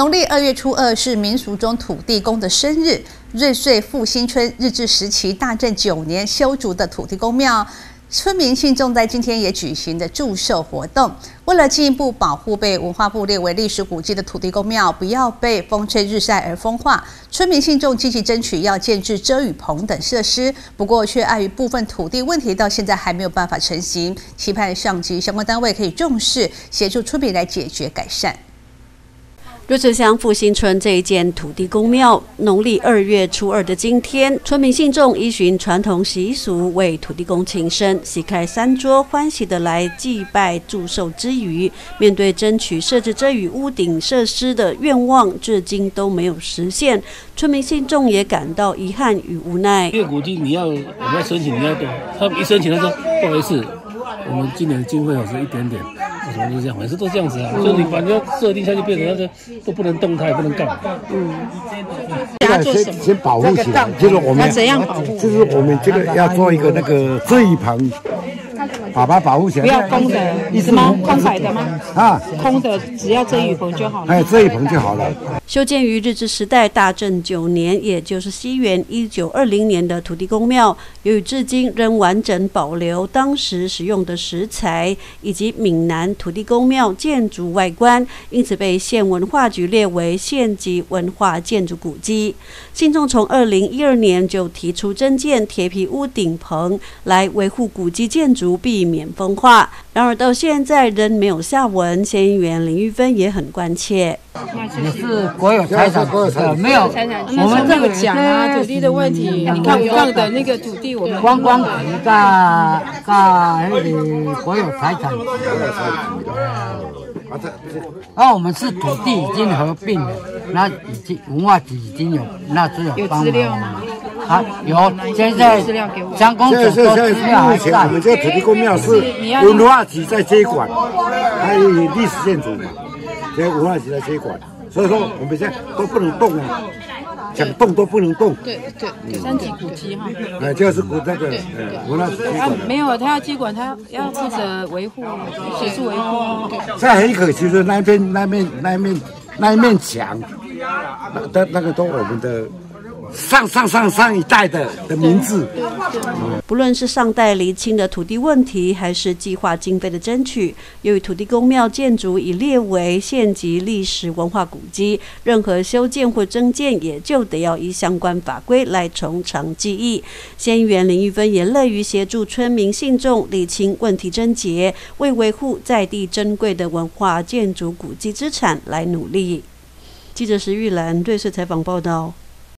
农历二月初二是民俗中土地公的生日，瑞穗复兴村日治时期大正九年修筑的土地公庙。村民信众在今天也举行的祝寿活动，为了进一步保护被文化部列为历史古迹的土地公庙，不要被风吹日晒而风化，村民信众积极争取要建置遮雨棚等设施，不过却碍于部分土地问题，到现在还没有办法成型，期盼上级相关单位可以重视，协助村民来解决改善。瑞穗乡复兴村这一间土地公庙，农历二月初二的今天，村民信众依循传统习俗为土地公庆生，席开三桌，欢喜的来祭拜祝寿之余，面对争取设置遮雨屋顶设施的愿望，至今都没有实现，村民信众也感到遗憾与无奈。月古迹你要我们要申请，你要等，他们一申请他说不好意思，我们今年的经费有是一点点。为什么是这样？每次都这样子啊！就你把要设定下去，变成那个都不能动，它也不能干。嗯。先先保护起来，就是我们怎样保护？就是我们这个要做一个那个遮雨棚。把它保护起来，不要空的，什么空白的吗？啊，空的，只要这一棚就好了。哎，遮雨棚就好了。修建于日治时代大正九年，也就是西元一九二零年的土地公庙，由于至今仍完整保留当时使用的石材以及闽南土地公庙建筑外观，因此被县文化局列为县级文化建筑古迹。信众从二零一二年就提出增建铁皮屋顶棚，来维护古迹建筑，避免风化。然而到现在仍没有下文，县议员林玉芬也很关切。也是国有财产，国有财产没有。我们这个讲啊，土地的问题，你看我放的那个土地，我们观光局在在那个国有财产。啊，我们是土地已经合并了，那已经文化局已经有，那只有有资料吗？啊，有，现在相关的资料目前我们这个土地公庙是文化局在接管，还有历史建筑嘛，这文化局在接管，所以说我们现在都不能动啊，想动都不能动。对对，三级古迹哈。哎，就是古那个文化局接管没有，他要接管，他要负责维护，协助维护。现在很可惜的，那边那面那面那一面墙，那那个都我们的。上上上上一代的的名字，不论是上代厘清的土地问题，还是计划经费的争取，由于土地公庙建筑已列为县级历史文化古迹，任何修建或增建，也就得要依相关法规来从长计议。县议员林玉芬也乐于协助村民信众理清问题症结，为维护在地珍贵的文化建筑古迹资产来努力。记者石玉兰瑞穗采访报道。